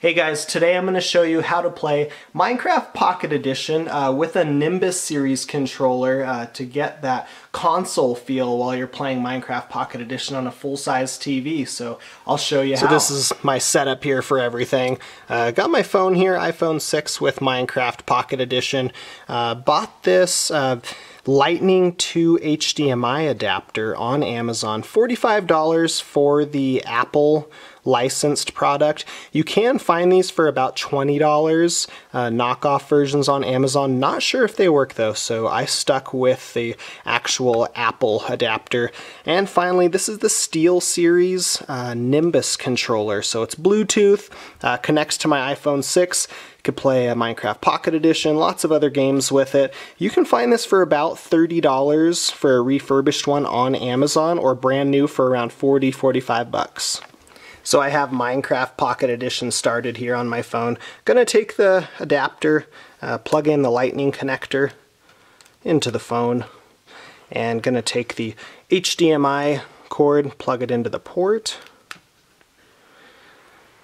Hey guys, today I'm going to show you how to play Minecraft Pocket Edition uh, with a Nimbus series controller uh, to get that console feel while you're playing Minecraft Pocket Edition on a full-size TV. So I'll show you so how. So this is my setup here for everything. Uh, got my phone here, iPhone 6 with Minecraft Pocket Edition. Uh, bought this uh, Lightning to HDMI adapter on Amazon. $45 for the Apple licensed product. You can find these for about $20, uh, knockoff versions on Amazon. Not sure if they work though, so I stuck with the actual Apple adapter. And finally, this is the SteelSeries uh, Nimbus controller. So it's Bluetooth, uh, connects to my iPhone 6, could play a Minecraft Pocket Edition, lots of other games with it. You can find this for about $30 for a refurbished one on Amazon or brand new for around 40, 45 bucks. So I have Minecraft Pocket Edition started here on my phone. Gonna take the adapter, uh, plug in the lightning connector into the phone, and gonna take the HDMI cord, plug it into the port,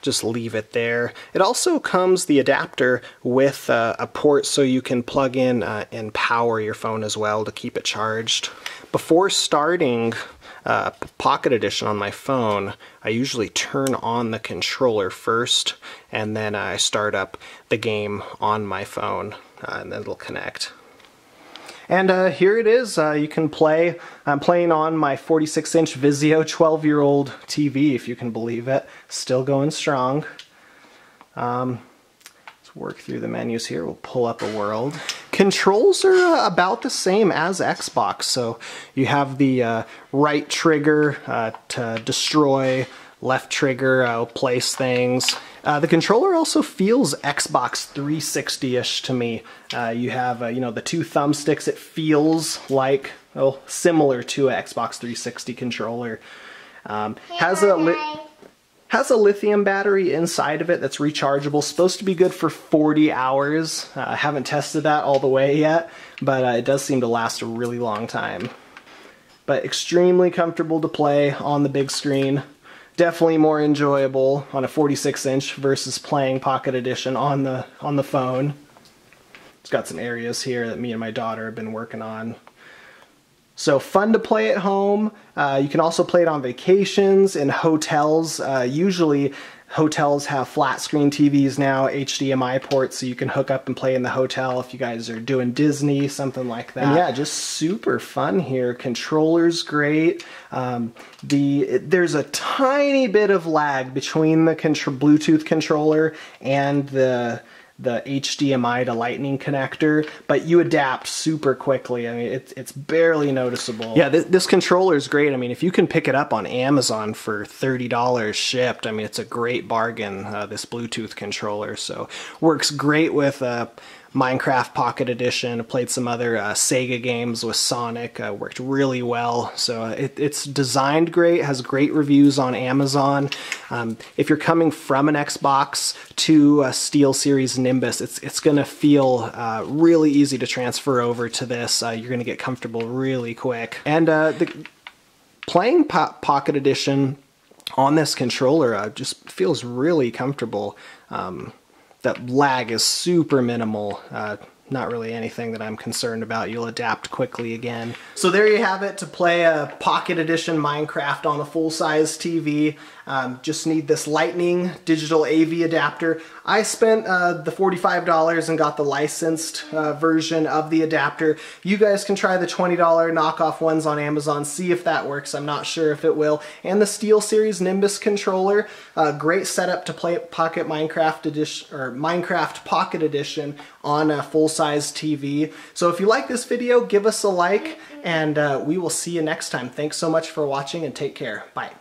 just leave it there. It also comes, the adapter, with uh, a port so you can plug in uh, and power your phone as well to keep it charged. Before starting uh, Pocket Edition on my phone, I usually turn on the controller first and then I start up the game on my phone uh, and then it'll connect. And uh, here it is. Uh, you can play. I'm playing on my 46-inch Vizio 12-year-old TV, if you can believe it. Still going strong. Um, let's work through the menus here. We'll pull up a world. Controls are uh, about the same as Xbox. So you have the uh, right trigger uh, to destroy, left trigger uh, place things. Uh, the controller also feels Xbox 360-ish to me. Uh, you have, uh, you know, the two thumbsticks. It feels like, oh, similar to an Xbox 360 controller. Um, has a has a lithium battery inside of it that's rechargeable. Supposed to be good for 40 hours. Uh, I haven't tested that all the way yet, but uh, it does seem to last a really long time. But extremely comfortable to play on the big screen definitely more enjoyable on a 46 inch versus playing Pocket Edition on the on the phone. It's got some areas here that me and my daughter have been working on. So fun to play at home. Uh, you can also play it on vacations in hotels. Uh, usually hotels have flat screen TVs now, HDMI ports, so you can hook up and play in the hotel if you guys are doing Disney, something like that. And yeah, just super fun here. Controller's great. Um, the there's a tiny bit of lag between the Bluetooth controller and the the HDMI to lightning connector, but you adapt super quickly. I mean, it's, it's barely noticeable. Yeah, this, this controller is great. I mean, if you can pick it up on Amazon for $30 shipped, I mean, it's a great bargain, uh, this Bluetooth controller. So works great with uh, Minecraft Pocket Edition. Played some other uh, Sega games with Sonic. Uh, worked really well. So uh, it, it's designed great. Has great reviews on Amazon. Um, if you're coming from an Xbox to a SteelSeries Nimbus, it's it's going to feel uh, really easy to transfer over to this. Uh, you're going to get comfortable really quick. And uh, the playing po Pocket Edition on this controller just feels really comfortable. Um, that lag is super minimal. Uh, not really anything that I'm concerned about. You'll adapt quickly again. So there you have it to play a Pocket Edition Minecraft on a full-size TV. Um, just need this Lightning digital AV adapter. I spent uh, the $45 and got the licensed uh, version of the adapter. You guys can try the $20 knockoff ones on Amazon, see if that works. I'm not sure if it will. And the SteelSeries Nimbus controller, uh, great setup to play Pocket Minecraft Edition or Minecraft Pocket Edition on a full-size TV. So if you like this video, give us a like, and uh, we will see you next time. Thanks so much for watching, and take care. Bye.